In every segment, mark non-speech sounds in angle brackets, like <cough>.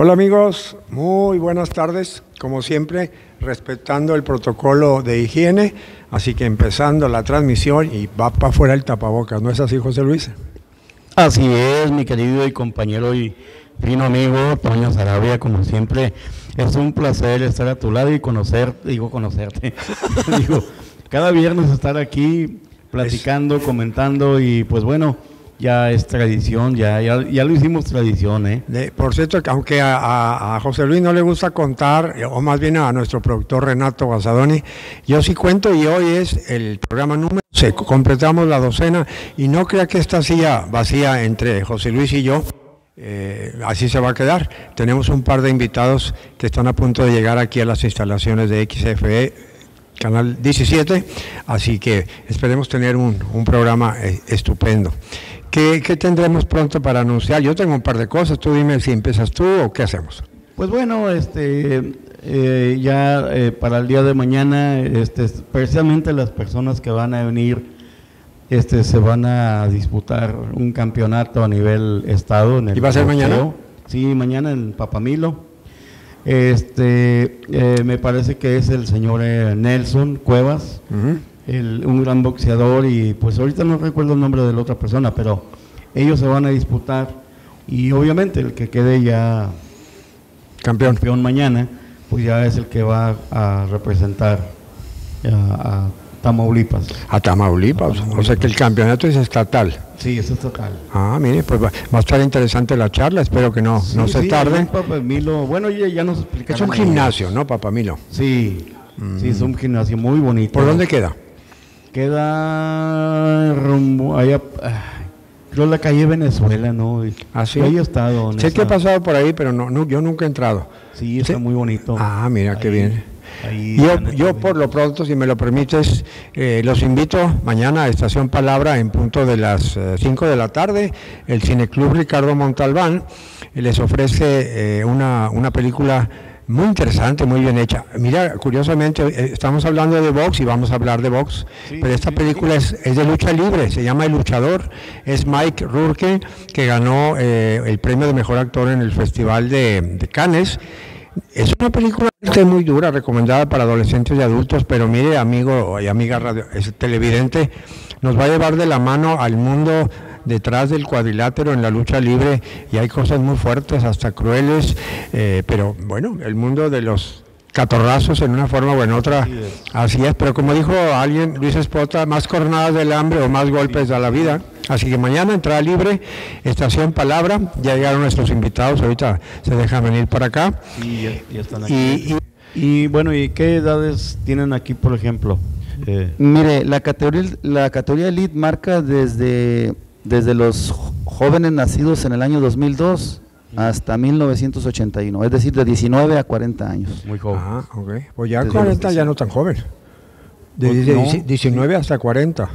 Hola amigos, muy buenas tardes, como siempre, respetando el protocolo de higiene, así que empezando la transmisión y va para afuera el tapabocas, ¿no es así José Luis? Así es, mi querido y compañero y fino amigo Toño Sarabia, como siempre, es un placer estar a tu lado y conocer, digo conocerte, <laughs> digo, cada viernes estar aquí platicando, comentando y pues bueno, ya es tradición, ya, ya, lo hicimos tradición, ¿eh? por cierto, aunque a, José Luis no le gusta contar, o más bien a nuestro productor Renato Basadoni, yo sí cuento y hoy es el programa número, se completamos la docena y no crea que esta silla vacía entre José Luis y yo, eh, así se va a quedar. Tenemos un par de invitados que están a punto de llegar aquí a las instalaciones de XFE, Canal 17, así que esperemos tener un, un programa eh, estupendo. ¿Qué, tendremos pronto para anunciar? Yo tengo un par de cosas, tú dime si empiezas tú o qué hacemos. Pues bueno, este, eh, ya eh, para el día de mañana, este, precisamente las personas que van a venir, este, se van a disputar un campeonato a nivel estado. En el ¿Y va a ser mañana? Sí, mañana en Papamilo. Este, eh, me parece que es el señor Nelson Cuevas un gran boxeador y pues ahorita no recuerdo el nombre de la otra persona, pero ellos se van a disputar y obviamente el que quede ya campeón, campeón mañana, pues ya es el que va a representar a, Tamaulipas. A Tamaulipas. o sea que el campeonato es estatal. Sí, es estatal. Ah, mire, pues va, a estar interesante la charla, espero que no, no se tarde. Papamilo, bueno, ya, ya nos Es un gimnasio, ¿no, Papamilo? Sí, sí, es un gimnasio muy bonito. ¿Por dónde queda? Queda rumbo allá, creo la calle Venezuela, ¿no? Así. ¿Ah, he estado. Sé que he pasado por ahí, pero no, yo nunca he entrado. Sí, está muy bonito. Ah, mira qué bien. yo, yo por lo pronto, si me lo permites, eh, los invito mañana a Estación Palabra en punto de las 5 eh, de la tarde. El Cineclub Ricardo Montalbán les ofrece eh, una, una película muy interesante, muy bien hecha. Mira, curiosamente, eh, estamos hablando de box y vamos a hablar de box, pero esta película es, de lucha libre, se llama El Luchador, es Mike Rourke, que ganó eh, el premio de mejor actor en el Festival de, Cannes. Es una película muy dura, recomendada para adolescentes y adultos, pero mire, amigo y amiga radio, es televidente, nos va a llevar de la mano al mundo detrás del cuadrilátero en la lucha libre y hay cosas muy fuertes, hasta crueles, eh, pero bueno, el mundo de los catorrazos en una forma o en otra, así es, pero como dijo alguien, Luis Espota, más coronadas del hambre o más golpes a la vida. Así que mañana entrada libre, estación Palabra, ya llegaron nuestros invitados, ahorita se dejan venir para acá. Y, bueno, ¿y qué edades tienen aquí, por ejemplo? Eh, Mire, la categoría, la categoría Elite marca desde desde los jóvenes nacidos en el año 2002 hasta 1981, es decir, de 19 a 40 años. Muy joven. Ah, ok. Pues ya 40 ya no tan joven. De 19 pues hasta 40.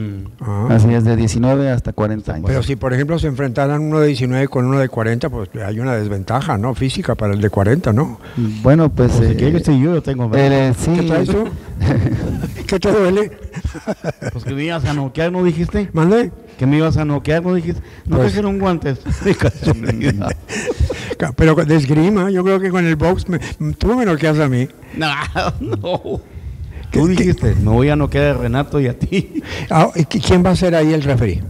Mm. Ah. Así es, de 19 hasta 40 años. Pero si, por ejemplo, se enfrentaran uno de 19 con uno de 40, pues hay una desventaja, ¿no? Física para el de 40, ¿no? Bueno, pues... pues eh, yo tengo... Eh, ¿Qué traes tú? <laughs> ¿Qué te duele? pues que me ibas a noquear, ¿no dijiste? ¿Mande? Que me ibas a noquear, ¿no dijiste? No pues, un guantes. <laughs> Pero de esgrima, yo creo que con el box, me, tú me noqueas a mí. <laughs> No, no. Tú dijiste, me voy a noquear a Renato y a ti. <laughs> Ah, ¿Quién va a ser ahí el referee?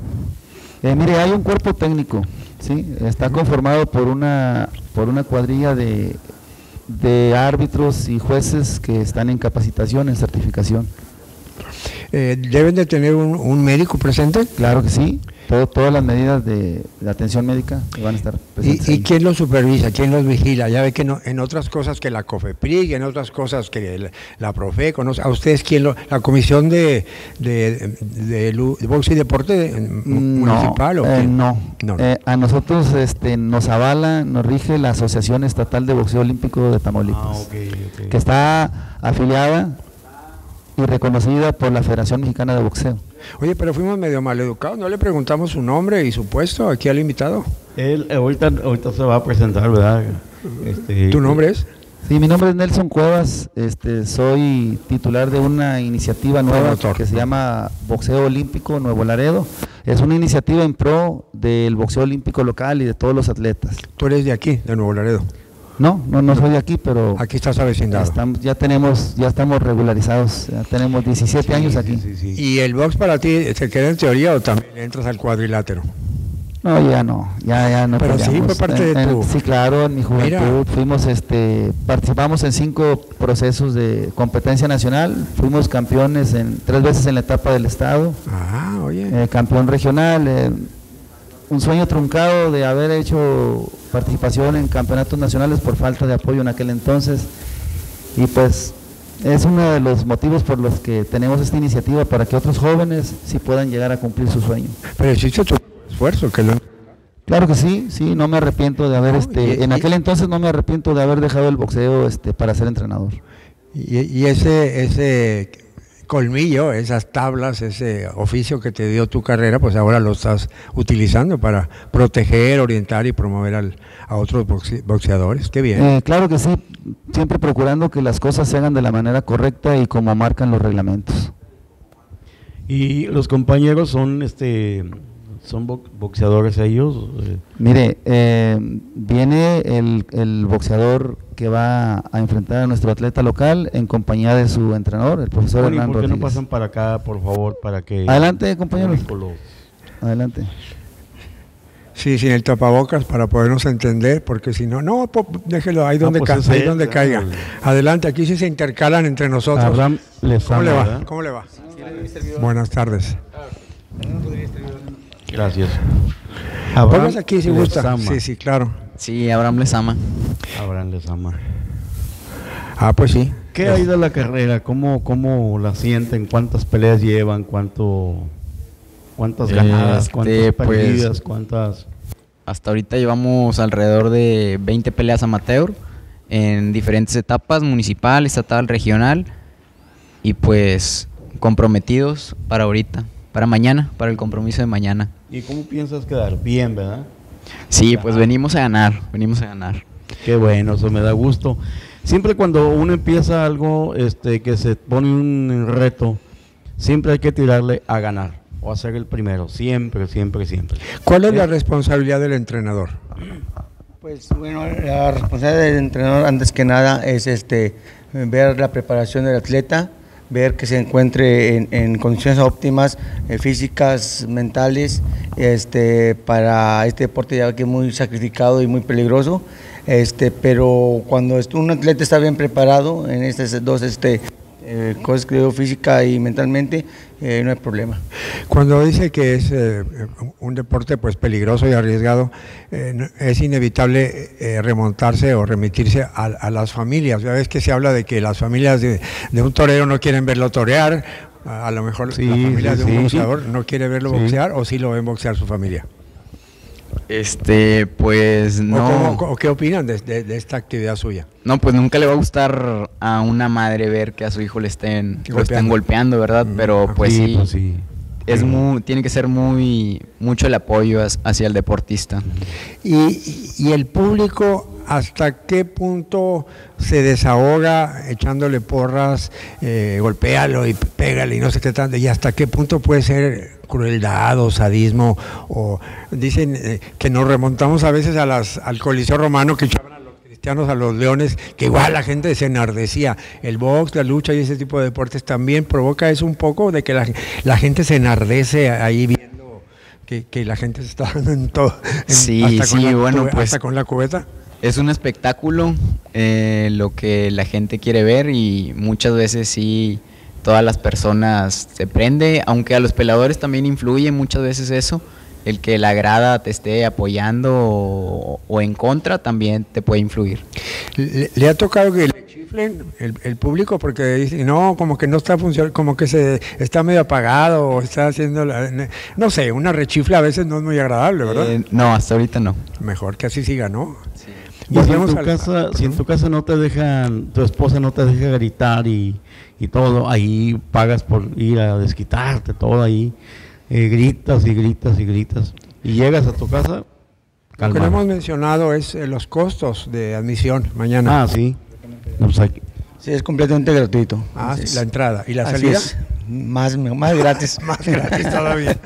Eh, mire, hay un cuerpo técnico, ¿sí? Está conformado por una, por una cuadrilla de, de árbitros y jueces que están en capacitación, en certificación. Eh, ¿Deben de tener un, médico presente? Claro que sí. Todas las medidas de, atención médica van a estar presentes. ¿Y, quién los supervisa? ¿Quién los vigila? Ya ve que no, en otras cosas que la COFEPRIG, en otras cosas que la, la PROFECO, ¿a ustedes quién lo, la Comisión de, de, y Deporte Municipal? ¿o eh, no, eh, a nosotros este, nos avala, nos rige la Asociación Estatal de Boxeo Olímpico de Tamaulipas, ah, que está afiliada y reconocida por la Federación Mexicana de Boxeo. Oye, pero fuimos medio mal educados, ¿no le preguntamos su nombre y su puesto aquí al invitado? Él eh, ahorita, ahorita se va a presentar, ¿verdad? Este, ¿Tu nombre es? Sí, mi nombre es Nelson Cuevas, este, soy titular de una iniciativa nueva que se llama Boxeo Olímpico Nuevo Laredo. es una iniciativa en pro del boxeo olímpico local y de todos los atletas. ¿Tú eres de aquí, de Nuevo Laredo? No, no, no soy de aquí, pero... Aquí estás avecindado. Estamos, ya tenemos, ya estamos regularizados, ya tenemos 17 años aquí. ¿Y el box para ti se queda en teoría o también entras al cuadrilátero? No, ya no, ya, ya no. Pero sí fue parte de tu... sí, claro, en mi juventud fuimos, este, participamos en cinco procesos de competencia nacional, fuimos campeones en tres veces en la etapa del estado. Ah, oye. Eh, campeón regional, eh, un sueño truncado de haber hecho participación en campeonatos nacionales por falta de apoyo en aquel entonces y pues es uno de los motivos por los que tenemos esta iniciativa para que otros jóvenes sí puedan llegar a cumplir su sueño. Pero existe tu esfuerzo que lo... Claro que sí, sí, no me arrepiento de haber, este, en aquel entonces no me arrepiento de haber dejado el boxeo este, para ser entrenador. Y, y ese, ese colmillo, esas tablas, ese oficio que te dio tu carrera, pues ahora lo estás utilizando para proteger, orientar y promover al, a otros boxeadores. Qué bien. Eh, claro que sí, siempre procurando que las cosas se hagan de la manera correcta y como marcan los reglamentos. Y los compañeros son este ¿Son boxeadores ellos? Mire, eh, viene el, el, boxeador que va a enfrentar a nuestro atleta local en compañía de su entrenador, el profesor bueno, Hernán ¿por qué no pasan para acá, por favor, para que... Adelante, compañeros. Adelante. Sí, sin el tapabocas para podernos entender, porque si no, no, déjelo ahí donde, pues ahí donde caiga. Adelante, aquí sí se intercalan entre nosotros. Abraham ¿Cómo le va? ¿Cómo le va? Buenas tardes. Gracias. Abraham aquí si gusta. Sí, sí, claro. Sí, Abraham les ama. Abraham les ama. Ah, pues sí. ¿Qué ha ido la carrera? ¿Cómo, ¿Cómo la sienten? ¿Cuántas peleas llevan? ¿Cuánto, ¿Cuántas ganadas? Este, ¿Cuántas pues, perdidas? ¿Cuántas? Hasta ahorita llevamos alrededor de 20 peleas amateur en diferentes etapas, municipal, estatal, regional, y pues comprometidos para ahorita, para mañana, para el compromiso de mañana. ¿Y cómo piensas quedar? Bien, ¿verdad? Sí, pues venimos a ganar, venimos a ganar. Qué bueno, eso me da gusto. Siempre cuando uno empieza algo este, que se pone un reto, siempre hay que tirarle a ganar o a ser el primero, siempre, siempre, siempre. ¿Cuál es la responsabilidad del entrenador? Pues bueno, la responsabilidad del entrenador antes que nada es este ver la preparación del atleta, ver que se encuentre en, condiciones óptimas, eh, físicas, mentales, este, para este deporte ya que es muy sacrificado y muy peligroso. Este, pero cuando un atleta está bien preparado en estas dos este, eh, cosas que digo, física y mentalmente, eh, no hay problema. Cuando dice que es eh, un deporte pues peligroso y arriesgado, es inevitable remontarse o remitirse a, las familias. Ya ves que se habla de que las familias de, un torero no quieren verlo torear, a, lo mejor sí, la familia de un boxeador no quiere verlo boxear o sí lo ven boxear su familia. Este, pues no. ¿O, qué opinan de, esta actividad suya? No, pues nunca le va a gustar a una madre ver que a su hijo le estén golpeando, lo estén golpeando ¿verdad? Mm, Pero pues sí, pues sí, Es muy, tiene que ser muy mucho el apoyo hacia el deportista. Y, y el público hasta qué punto se desahoga echándole porras, eh, golpéalo y pégale y no sé qué tanto, y hasta qué punto puede ser crueldad o sadismo, o dicen eh, que nos remontamos a veces a las, al Coliseo Romano que echaban a los cristianos, a los leones, que igual la gente se enardecía. El box, la lucha y ese tipo de deportes también provoca eso un poco de que la, gente se enardece ahí viendo que, la gente se está dando <laughs> en todo. sí, sí, bueno, pues. Hasta con la cubeta es un espectáculo eh, lo que la gente quiere ver y muchas veces sí todas las personas se prende, aunque a los peladores también influye muchas veces eso, el que la grada te esté apoyando o, en contra también te puede influir. ¿Le, ha tocado que le chiflen el, público porque dice, no, como que no está funcionando, como que se está medio apagado o está haciendo, no sé, una rechifla a veces no es muy agradable, ¿verdad? Eh, no, hasta ahorita no. Mejor que así siga, ¿no? Y si en, tu casa, si en tu casa no te dejan, tu esposa no te deja gritar y, todo, ahí pagas por ir a desquitarte, todo ahí, eh, gritas y gritas y gritas. Y llegas a tu casa, Lo que no hemos mencionado es eh, los costos de admisión mañana. Ah, sí. sí, es completamente gratuito. Ah, la entrada. ¿Y la salida? más, más gratis. <laughs> más gratis todavía.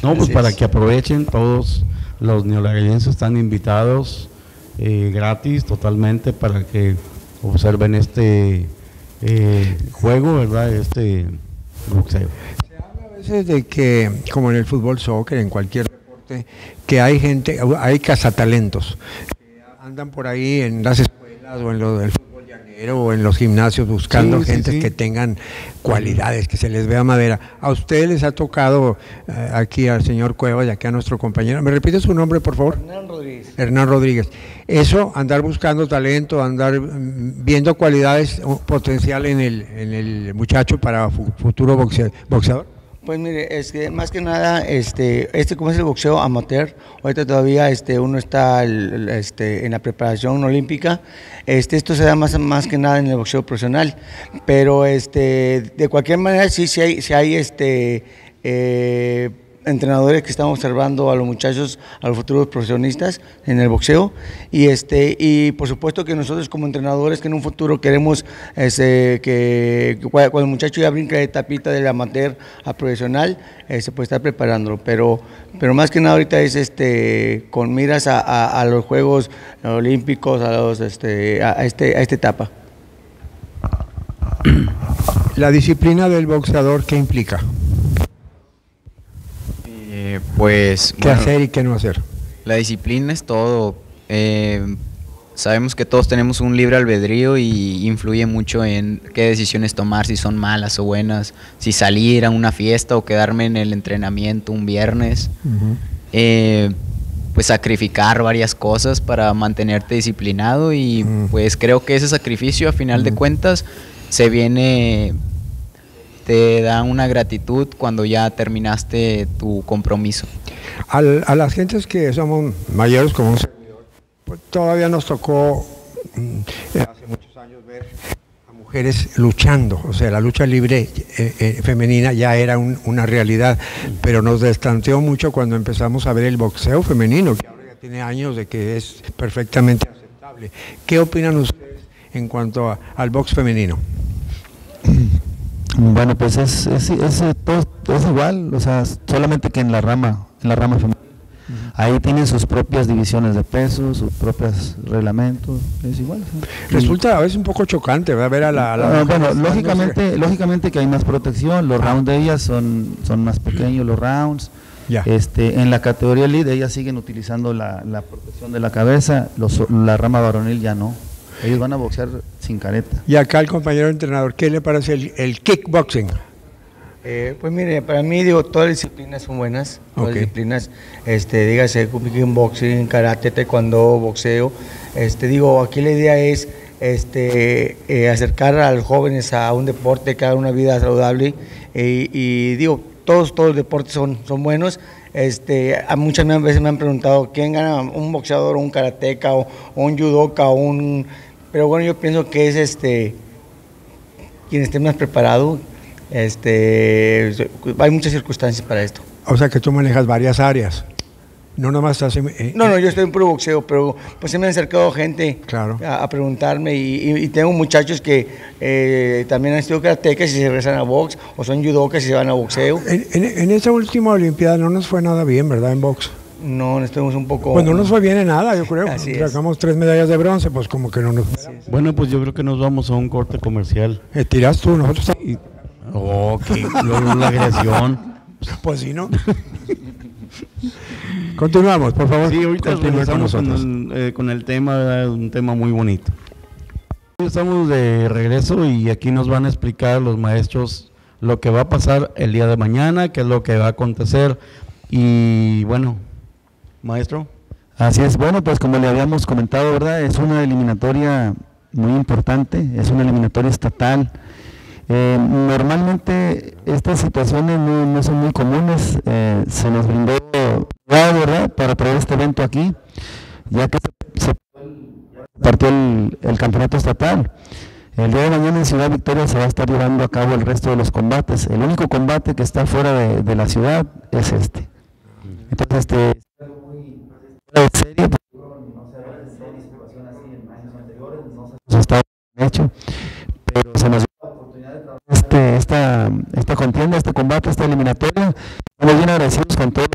No, pues para que aprovechen todos los neolagallenses están invitados eh, gratis totalmente para que observen este eh, juego, ¿verdad? Este boxeo. Se habla a veces de que, como en el fútbol, soccer, en cualquier deporte, que hay gente, hay cazatalentos, que andan por ahí en las escuelas o en lo del fútbol o en los gimnasios buscando gente que tengan cualidades, que se les vea madera. A ustedes les ha tocado eh, aquí al señor Cueva y aquí a nuestro compañero. ¿Me repite su nombre, por favor? Hernán Rodríguez. Hernán Rodríguez. Eso, andar buscando talento, andar mm, viendo cualidades potencial en el, en el muchacho para futuro boxeador. Pues mire, es que más que nada, este, este como es el boxeo amateur, ahorita todavía este, uno está este, en la preparación olímpica, este, esto se da más, más que nada en el boxeo profesional, pero este, de cualquier manera sí, sí hay, sí hay este, eh, entrenadores que están observando a los muchachos, a los futuros profesionistas en el boxeo. Y este y por supuesto que nosotros como entrenadores que en un futuro queremos este, que, cuando el muchacho ya brinca de tapita del amateur a profesional se este, puede estar preparándolo. Pero pero más que nada ahorita es este con miras a, los Juegos Olímpicos a los este a este a esta etapa. La disciplina del boxeador qué implica pues... ¿Qué hacer y qué no hacer? La disciplina es todo. Eh, sabemos que todos tenemos un libre albedrío y influye mucho en qué decisiones tomar, si son malas o buenas, si salir a una fiesta o quedarme en el entrenamiento un viernes. Eh, pues sacrificar varias cosas para mantenerte disciplinado y pues creo que ese sacrificio a final de cuentas se viene te da una gratitud cuando ya terminaste tu compromiso. a las gentes que somos mayores como un servidor, pues todavía nos tocó mm, hace muchos años ver a mujeres luchando, o sea, la lucha libre eh, eh, femenina ya era una realidad, pero nos destanteó mucho cuando empezamos a ver el boxeo femenino, que ahora ya tiene años de que es perfectamente aceptable. ¿Qué opinan ustedes en cuanto al box femenino? Bueno, pues es, es, es, es, igual, o sea, solamente que en la rama, en la rama femenina. Ahí tienen sus propias divisiones de peso, sus propios reglamentos, es igual. Resulta a veces un poco chocante ver a la... Ah, bueno, lógicamente, lógicamente que hay más protección, los rounds de ellas son, son más pequeños, los rounds. Ya. Este, en la categoría lead ellas siguen utilizando la, la protección de la cabeza, los, la rama varonil ya no. Ellos van a boxear sin careta. Y acá el compañero entrenador, ¿qué le parece el, kickboxing? Eh, pues mire, para mí digo, todas las disciplinas son buenas, todas las disciplinas, este, dígase kickboxing, karate, taekwondo, boxeo, este, digo, aquí la idea es este, eh, acercar a los jóvenes a un deporte que haga una vida saludable y digo, todos, todos los deportes son, son buenos, este, a muchas veces me han preguntado quién gana, un boxeador, un karateca, o, un judoka, o un pero bueno, yo pienso que es este quien esté más preparado. Este, hay muchas circunstancias para esto. O sea que tú manejas varias áreas. No nomás estás eh, no, no, yo estoy en puro boxeo, pero pues se me han acercado gente claro. a, preguntarme y, tengo muchachos que eh, también han sido karatecas y se regresan a box o son judocas y se van a boxeo. En, en, esa última olimpiada no nos fue nada bien, ¿verdad? En box. No, estuvimos un poco... Bueno, no nos fue bien en nada, yo creo. <laughs> Así Sacamos tres medallas de bronce, pues como que no nos... Bueno, pues yo creo que nos vamos a un corte comercial. Eh, tiras tú, nosotros... Y... Oh, qué la agresión. <laughs> Pues sí, ¿no? <laughs> Continuamos, por favor. Sí, ahorita con, con, el, eh, con el tema, un tema muy bonito. Estamos de regreso y aquí nos van a explicar los maestros lo que va a pasar el día de mañana, qué es lo que va a acontecer y bueno, Maestro. Así es, bueno, pues como le habíamos comentado, ¿verdad? Es una eliminatoria muy importante, es una eliminatoria estatal. Eh, normalmente estas situaciones no, son muy comunes, eh, se nos brindó ¿verdad? para traer este evento aquí, ya que se, partió el, campeonato estatal. El día de mañana en Ciudad Victoria se va a estar llevando a cabo el resto de los combates. El único combate que está fuera de, de la ciudad es este. Entonces, este, serie, no se ve serie situación así en años anteriores, no se ha hecho, pero se nos dio la oportunidad de trabajar este, esta, esta contienda, este combate, esta eliminatoria. Estamos bien agradecidos con todo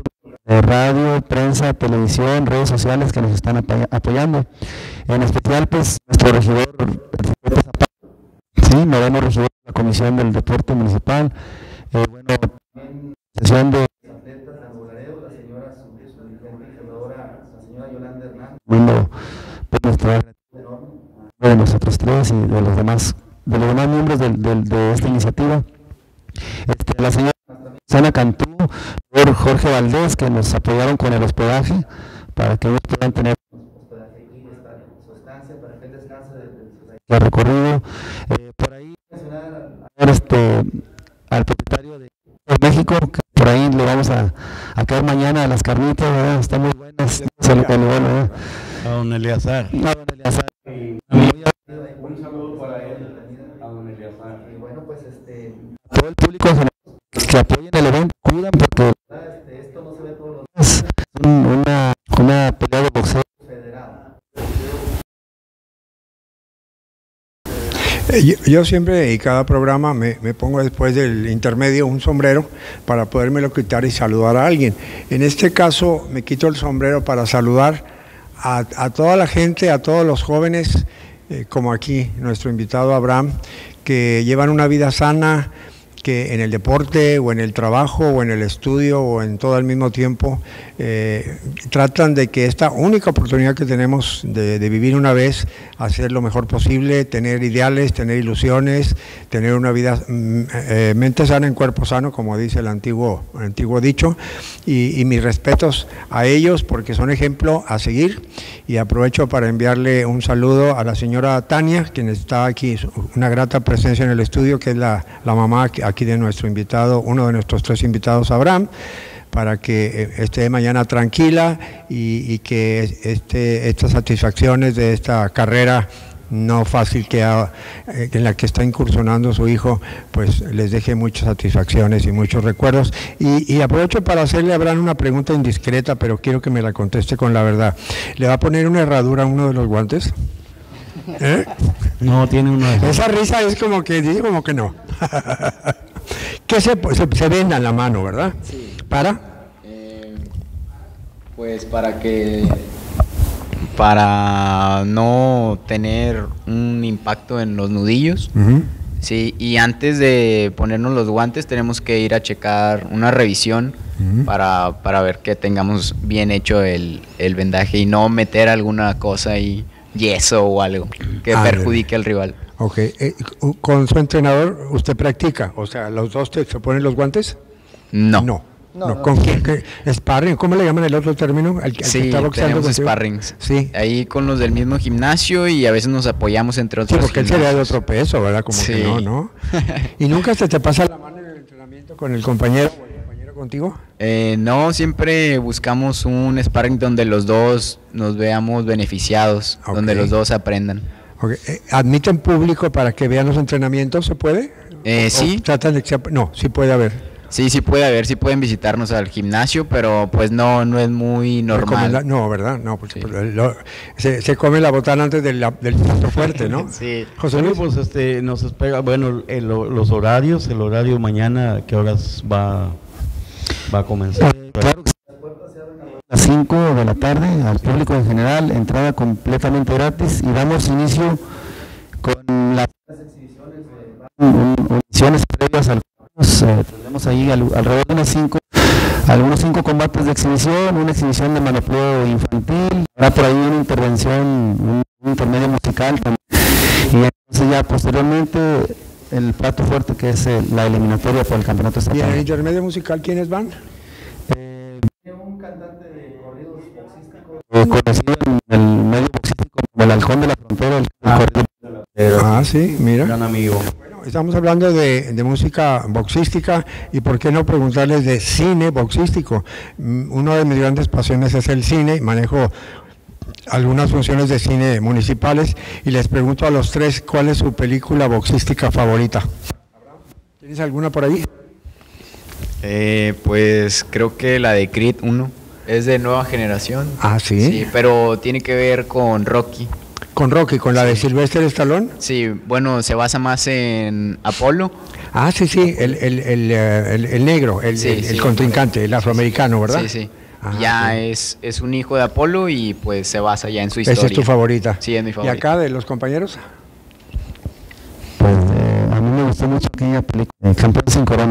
de radio, prensa, televisión, redes sociales que nos están apoyando. En especial, pues, nuestro regidor, sí, noveno regidor de la Comisión del Deporte Municipal. Eh, bueno, sesión de la señora la señora Yolanda Hernández. Bueno, pues nuestra de nosotros tres y de los demás, de los demás miembros de esta iniciativa. Este, la señora Sana Cantú, por Jorge Valdés, que nos apoyaron con el hospedaje para que ellos puedan tener hospedaje y su estancia para que descanse del recorrido. Eh, por ahí este, al propietario de México, que por ahí le vamos a, a caer mañana a las carnitas, ¿verdad? están muy buenas. A don Eleazar. A don Eleazar. Un saludo para él, a don Eleazar. Y bueno, pues este, todo el público que apoyen el evento, cuidan porque este, esto no se ve todos los días. Una, una Eh, yo, siempre y cada programa me, pongo después del intermedio un sombrero para podérmelo quitar y saludar a alguien. En este caso me quito el sombrero para saludar a, a toda la gente, a todos los jóvenes, eh, como aquí nuestro invitado Abraham, que llevan una vida sana, que en el deporte o en el trabajo o en el estudio o en todo al mismo tiempo eh, tratan de que esta única oportunidad que tenemos de, vivir una vez, hacer lo mejor posible, tener ideales, tener ilusiones, tener una vida mm, eh, mente sana en cuerpo sano, como dice el antiguo, antiguo dicho, y, mis respetos a ellos porque son ejemplo a seguir. Y aprovecho para enviarle un saludo a la señora Tania, quien está aquí, una grata presencia en el estudio, que es la, la mamá aquí de nuestro invitado, uno de nuestros tres invitados, Abraham para que eh, esté mañana tranquila y, que este, estas satisfacciones de esta carrera no fácil que eh, en la que está incursionando su hijo, pues les deje muchas satisfacciones y muchos recuerdos. Y, aprovecho para hacerle a Abraham una pregunta indiscreta, pero quiero que me la conteste con la verdad. ¿Le va a poner una herradura a uno de los guantes? ¿Eh? No, tiene una. <laughs> Esa risa es como que dice como que no. <laughs> ¿Qué se, se, se venda en la mano, verdad? Sí. ¿Para? Eh, pues para que para no tener un impacto en los nudillos. Sí, y antes de ponernos los guantes tenemos que ir a checar una revisión para, para, ver que tengamos bien hecho el, el, vendaje y no meter alguna cosa ahí, yeso o algo que ah, perjudique al rival. Ok, eh, ¿con su entrenador usted practica? O sea, ¿los dos se ponen los guantes? No. No. No, ¿Con quién? ¿Sparring? ¿Cómo le llaman el otro término? sí, tenemos sparrings. Sí. Ahí con los del mismo gimnasio y a veces nos apoyamos entre otros Sí, porque él sería de otro peso, ¿verdad? Como que no, ¿no? <laughs> ¿Y nunca se te pasa la mano en el entrenamiento con el compañero o el compañero contigo? Eh, no, siempre buscamos un sparring donde los dos nos veamos beneficiados, donde los dos aprendan. Eh, ¿Admiten público para que vean los entrenamientos? ¿Se puede? Eh, sí. tratan de no, sí puede haber. Sí, sí puede haber, sí pueden visitarnos al gimnasio, pero pues no, no es muy normal. no, ¿verdad? No, pues, se, come la botana antes del, del plato fuerte, ¿no? <laughs> sí. José Luis, pues este, nos espera, bueno, los horarios, el horario mañana, ¿qué horas va, va a comenzar? Claro que a las 5 de la tarde al público en general, entrada completamente gratis y damos inicio con las exhibiciones previas al eh, tenemos ahí alrededor de unas 5 algunos cinco combates de exhibición, una exhibición de manopeo infantil, habrá por ahí una intervención, un, intermedio musical y entonces ya posteriormente el plato fuerte que es eh, la eliminatoria por el campeonato estatal. ¿Y en el intermedio musical quiénes van? Eh, conocido en el medio boxístico como el halcón de la frontera. El ah, ah, sí, mira. Gran amigo. Bueno, estamos hablando de, de, música boxística y por qué no preguntarles de cine boxístico. Mm, una de mis grandes pasiones es el cine, manejo algunas funciones de cine municipales y les pregunto a los tres cuál es su película boxística favorita. ¿Tienes alguna por ahí? Eh, pues creo que la de Creed 1. Es de nueva generación. Ah, sí. Sí, pero tiene que ver con Rocky. ¿Con Rocky? ¿Con la de Sylvester Stallone? Sí, bueno, se basa más en Apolo. Ah, sí, sí, el, el, el, eh, negro, el, contrincante, el afroamericano, ¿verdad? Sí, sí. Ah, ya es, es un hijo de Apolo y pues se basa ya en su historia. Esa es tu favorita. Sí, es mi favorita. ¿Y acá de los compañeros? Pues eh, a mí me gustó mucho aquella película, Campeones sin Corona.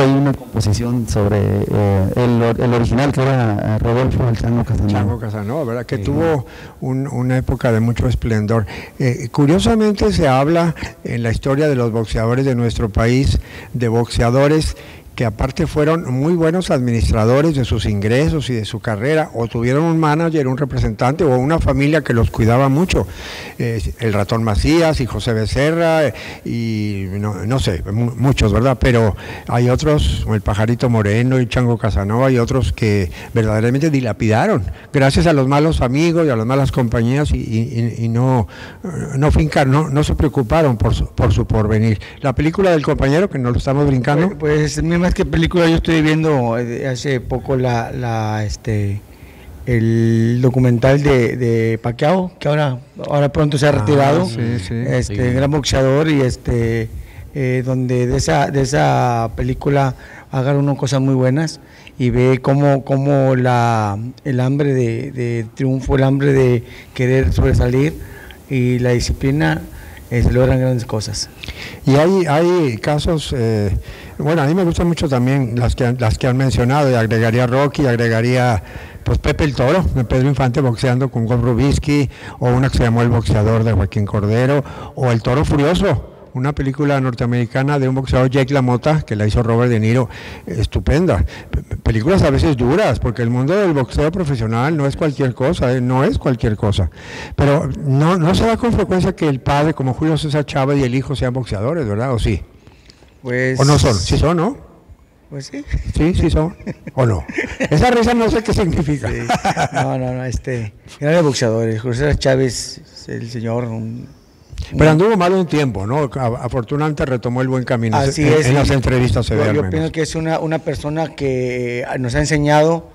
ahí una composición sobre eh, el, el, original que era eh, Rodolfo el Chango Casanova. Chango Casanova, ¿verdad? Que tuvo un, una época de mucho esplendor. Eh, curiosamente se habla en la historia de los boxeadores de nuestro país de boxeadores que aparte fueron muy buenos administradores de sus ingresos y de su carrera, o tuvieron un manager, un representante o una familia que los cuidaba mucho. Eh, el ratón Macías y José Becerra, y no, sé, muchos, ¿verdad? Pero hay otros, como el Pajarito Moreno y Chango Casanova, y otros que verdaderamente dilapidaron, gracias a los malos amigos y a las malas compañías, y, no, no fincar, no, no se preocuparon por su, por su porvenir. La película del compañero, que nos lo estamos brincando. Pues, pues más que película, yo estoy viendo eh, hace poco la, la este el documental de, de Pacquiao, que ahora, ahora pronto se ha ah, retirado, este gran boxeador y este eh, donde de esa, de esa película hagan unas cosas muy buenas y ve cómo, cómo la, el hambre de, de triunfo, el hambre de querer sobresalir y la disciplina eh, se logran grandes cosas. Y hay, hay casos, eh, bueno, a mí me gustan mucho también las que, las que han mencionado, y agregaría Rocky, agregaría pues Pepe el Toro, Pedro Infante boxeando con Rubisky, o una que se llamó El Boxeador de Joaquín Cordero, o El Toro Furioso, una película norteamericana de un boxeador Jake LaMotta que la hizo Robert De Niro, estupenda. películas a veces duras, porque el mundo del boxeo profesional no es cualquier cosa, ¿eh? no es cualquier cosa. Pero no, no se da con frecuencia que el padre, como Julio César Chávez, y el hijo sean boxeadores, ¿verdad? ¿O sí? Pues... ¿O no son? Sí son, ¿no? Pues sí. Sí, sí son. ¿O no? <laughs> Esa risa no sé qué significa. No, no, no, este... Eran boxeadores. Julio César Chávez, el señor, un pero anduvo mal un tiempo, ¿no? Afortunadamente retomó el buen camino. Así en, es. En las entrevistas se ve. Yo pienso que es una, una persona que nos ha enseñado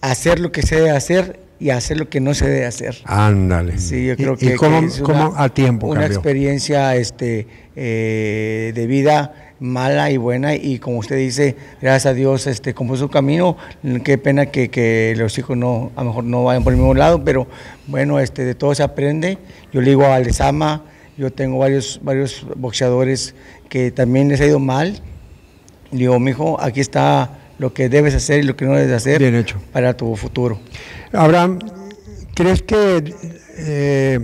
a hacer lo que se debe hacer y a hacer lo que no se debe hacer. Ándale. Sí, yo creo que, ¿Y cómo, a tiempo Una experiencia este, eh, de vida mala y buena y como usted dice, gracias a Dios este como su camino, qué pena que, que, los hijos no a lo mejor no vayan por el mismo lado, pero bueno, este de todo se aprende. Yo le digo a Alesama, yo tengo varios, varios boxeadores que también les ha ido mal. digo, mijo, aquí está lo que debes hacer y lo que no debes hacer Bien hecho. para tu futuro. Abraham, ¿crees que eh,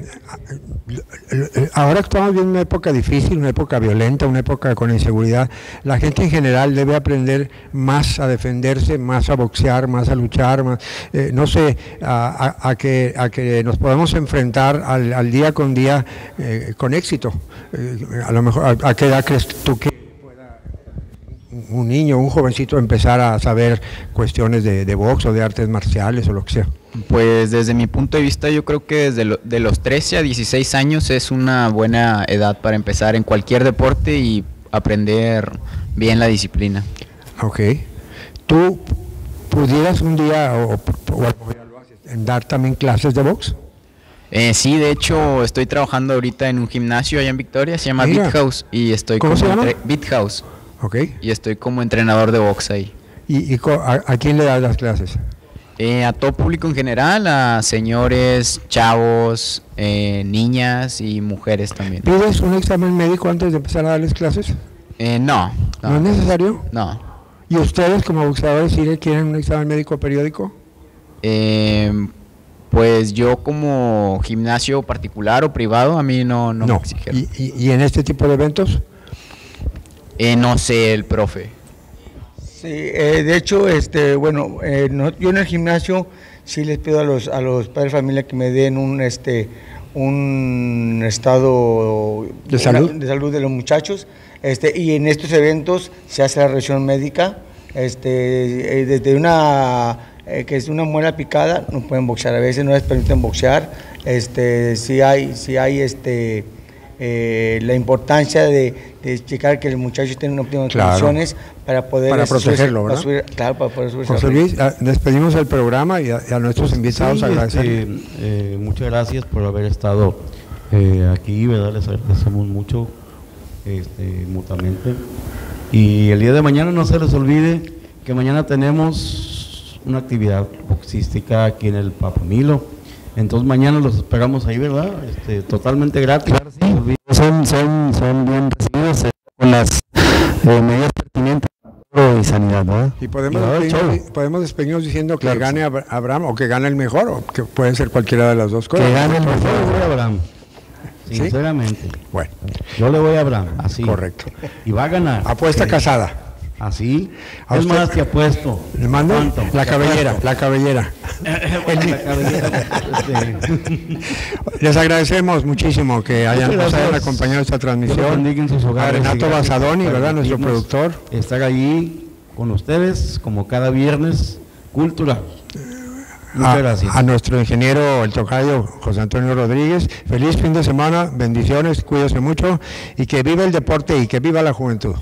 ahora estamos viviendo una época difícil, una época violenta, una época con inseguridad. La gente en general debe aprender más a defenderse, más a boxear, más a luchar, más, eh, no sé, a, que, a que nos podamos enfrentar al, día con día eh, con éxito. a lo mejor, ¿a, qué edad crees tú que un niño, un jovencito empezar a saber cuestiones de, de box o de artes marciales o lo que sea? Pues desde mi punto de vista yo creo que desde de los 13 a 16 años es una buena edad para empezar en cualquier deporte y aprender bien la disciplina. Ok. ¿Tú pudieras un día o, dar también clases de box? Eh, sí, de hecho estoy trabajando ahorita en un gimnasio allá en Victoria, se llama Beat House y estoy ¿Cómo se llama? Beat House. Ok. Y estoy como entrenador de box ahí. ¿Y, a quién le das las clases? Eh, a todo público en general, a señores, chavos, eh, niñas y mujeres también. ¿Pides un examen médico antes de empezar a darles clases? Eh, no, no, es necesario? No. ¿Y ustedes como boxeadores sí quieren un examen médico periódico? pues yo como gimnasio particular o privado, a mí no, no, me exigieron. ¿Y, y, en este tipo de eventos? No sé, el profe. Sí, eh, de hecho, este, bueno, eh, yo en el gimnasio sí les pido a los, a los padres de familia que me den un, este, un estado de salud, de salud de los muchachos, este, y en estos eventos se hace la revisión médica, este, eh, desde una que es una muela picada, no pueden boxear, a veces no les permiten boxear, este, si hay, si hay este eh, la importancia de, checar que el muchacho esté en óptimas condiciones para poder para protegerlo, ¿verdad? claro, para poder subirse José Luis, ah, despedimos el programa y a, nuestros invitados sí, agradecer. Este, eh, muchas gracias por haber estado eh, aquí, ¿verdad? Les agradecemos mucho este, mutuamente. Y el día de mañana no se les olvide que mañana tenemos una actividad boxística aquí en el Papamilo. Entonces mañana los esperamos ahí, ¿verdad? Este, totalmente gratis. Son, son, son bien recibidos eh, con las eh, medidas pertinentes y sanidad, ¿verdad? Y podemos, podemos despedirnos diciendo que gane Abraham o que gane el mejor, o que puede ser cualquiera de las dos cosas. Que gane el mejor. Abraham. Sinceramente. Bueno. Yo le voy a Abraham, así. Correcto. Y va a ganar. Apuesta casada. Así. ¿A es más que apuesto. ¿Le mando? La cabellera, <laughs> la cabellera. Les agradecemos muchísimo que hayan, nos acompañado esta transmisión. A Renato Basadoni, ¿verdad? Nuestro productor. Estar allí con ustedes, como cada viernes, cultura a, nuestro ingeniero, el tocayo José Antonio Rodríguez. Feliz fin de semana, bendiciones, cuídese mucho y que viva el deporte y que viva la juventud.